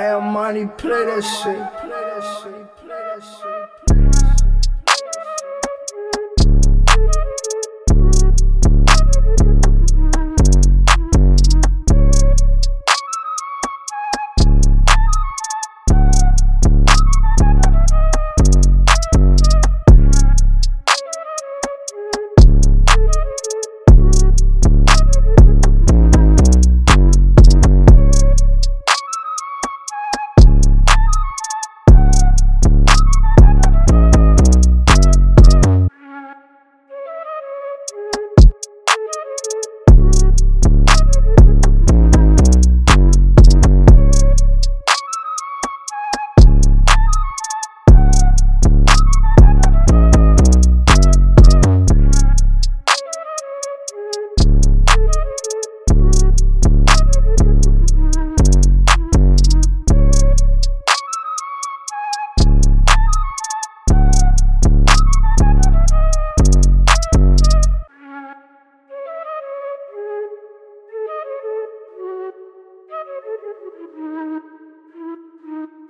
have money, play that shit. Play that shit. Thank you.